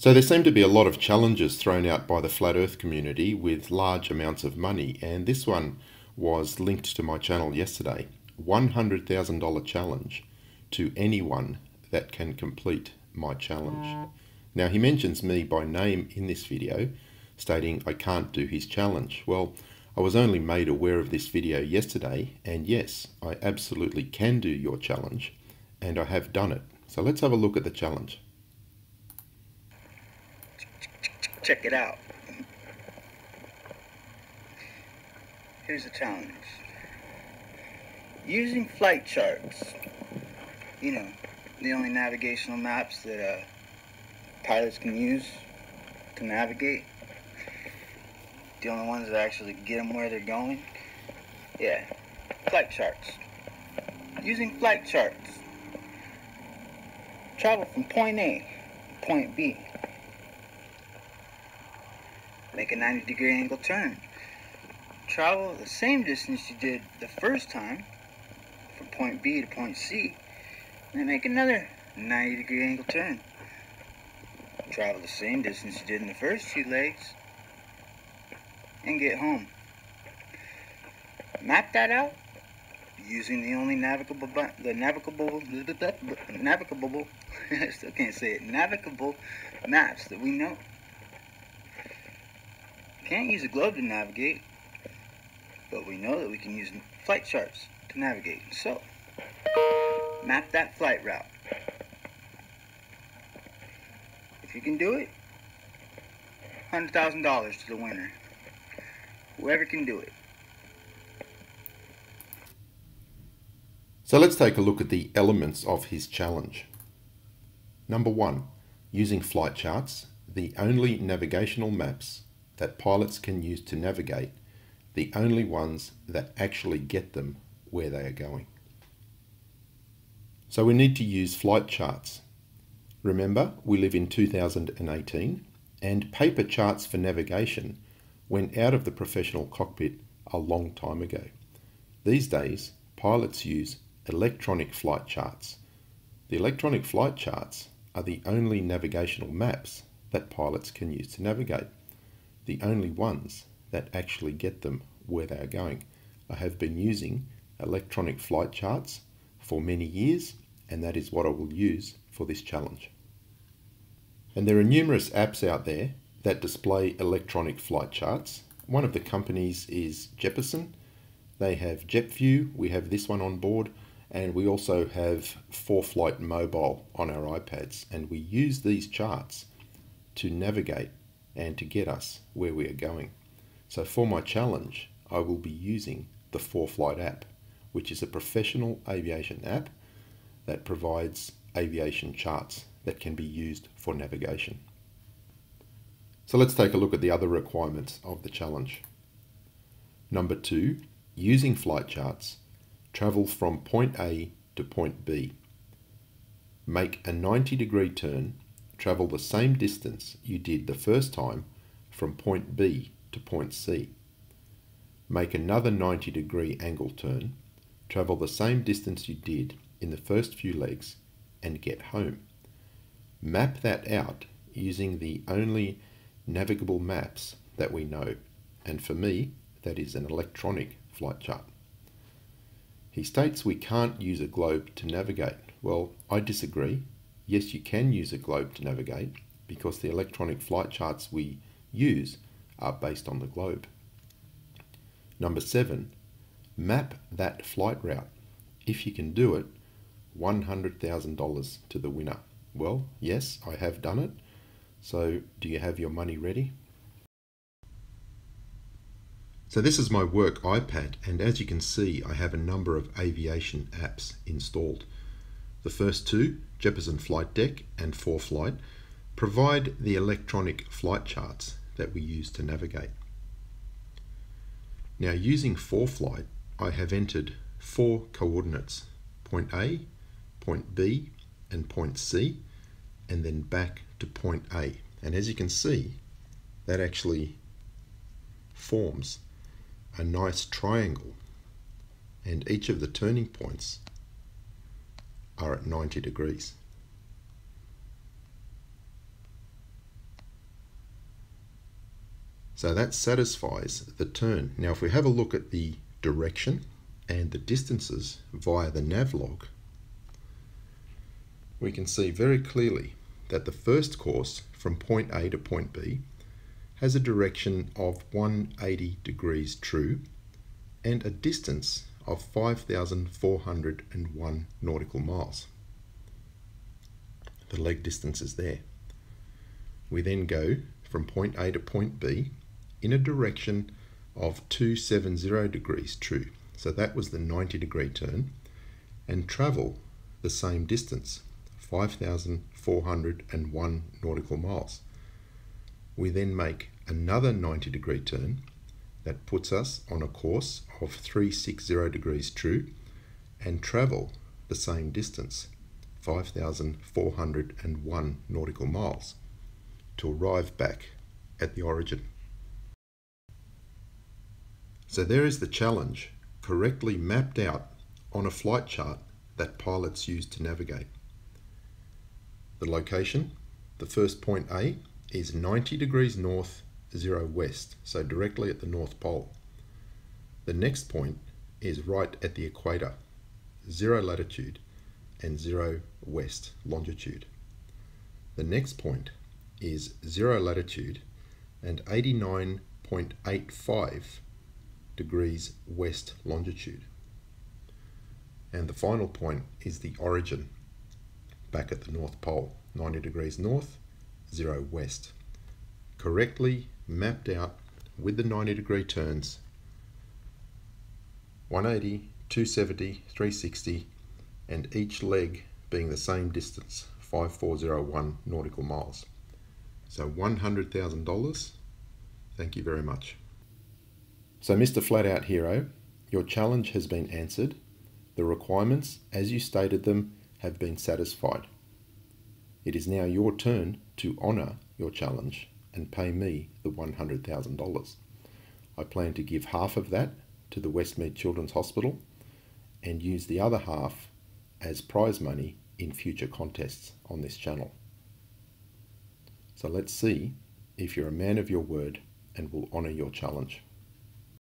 So there seem to be a lot of challenges thrown out by the flat earth community with large amounts of money and this one was linked to my channel yesterday. $100,000 challenge to anyone that can complete my challenge. Now he mentions me by name in this video stating I can't do his challenge. Well, I was only made aware of this video yesterday and yes, I absolutely can do your challenge and I have done it. So let's have a look at the challenge. Check it out. Here's the challenge. Using flight charts, you know, the only navigational maps that uh, pilots can use to navigate, the only ones that actually get them where they're going, yeah, flight charts. Using flight charts, travel from point A to point B make a 90 degree angle turn. Travel the same distance you did the first time from point B to point C, then make another 90 degree angle turn. Travel the same distance you did in the first two legs, and get home. Map that out using the only navigable, the navigable, navigable, I still can't say it, navigable maps that we know. Can't use a globe to navigate, but we know that we can use flight charts to navigate. So, map that flight route. If you can do it, $100,000 to the winner. Whoever can do it. So let's take a look at the elements of his challenge. Number one, using flight charts, the only navigational maps that pilots can use to navigate, the only ones that actually get them where they are going. So we need to use flight charts. Remember, we live in 2018 and paper charts for navigation went out of the professional cockpit a long time ago. These days, pilots use electronic flight charts. The electronic flight charts are the only navigational maps that pilots can use to navigate the only ones that actually get them where they are going. I have been using electronic flight charts for many years and that is what I will use for this challenge. And there are numerous apps out there that display electronic flight charts. One of the companies is Jeppesen. They have JeppView, we have this one on board, and we also have ForeFlight Mobile on our iPads. And we use these charts to navigate and to get us where we are going. So for my challenge, I will be using the ForeFlight app, which is a professional aviation app that provides aviation charts that can be used for navigation. So let's take a look at the other requirements of the challenge. Number two, using flight charts, travel from point A to point B. Make a 90 degree turn travel the same distance you did the first time from point B to point C. Make another 90 degree angle turn, travel the same distance you did in the first few legs and get home. Map that out using the only navigable maps that we know and for me that is an electronic flight chart. He states we can't use a globe to navigate. Well, I disagree yes, you can use a globe to navigate because the electronic flight charts we use are based on the globe. Number seven, map that flight route. If you can do it, $100,000 to the winner. Well, yes, I have done it. So do you have your money ready? So this is my work iPad and as you can see I have a number of aviation apps installed. The first two, Jeppesen FliteDeck and ForeFlight, provide the electronic flight charts that we use to navigate. Now using ForeFlight, I have entered four coordinates, point A, point B, and point C, and then back to point A. And as you can see, that actually forms a nice triangle and each of the turning points are at 90 degrees. So that satisfies the turn. Now if we have a look at the direction and the distances via the navlog, we can see very clearly that the first course from point A to point B has a direction of 180 degrees true and a distance of 5,401 nautical miles. The leg distance is there. We then go from point A to point B in a direction of 270 degrees true. So that was the 90 degree turn and travel the same distance, 5,401 nautical miles. We then make another 90 degree turn that puts us on a course of 360 degrees true and travel the same distance, 5,401 nautical miles, to arrive back at the origin. So there is the challenge, correctly mapped out on a flight chart that pilots use to navigate. The location, the first point A, is 90 degrees north 0 west, so directly at the North Pole. The next point is right at the equator, 0 latitude and 0 west longitude. The next point is 0 latitude and 89.85 degrees west longitude. And the final point is the origin, back at the North Pole, 90 degrees north, 0 west. Correctly mapped out with the 90 degree turns 180, 270, 360 and each leg being the same distance 5401 nautical miles. So $100,000. Thank you very much. So Mr. Flat Out Hero, your challenge has been answered. The requirements, as you stated them, have been satisfied. It is now your turn to honour your challenge and pay me the $100,000. I plan to give half of that to the Westmead Children's Hospital and use the other half as prize money in future contests on this channel. So let's see if you're a man of your word and will honour your challenge.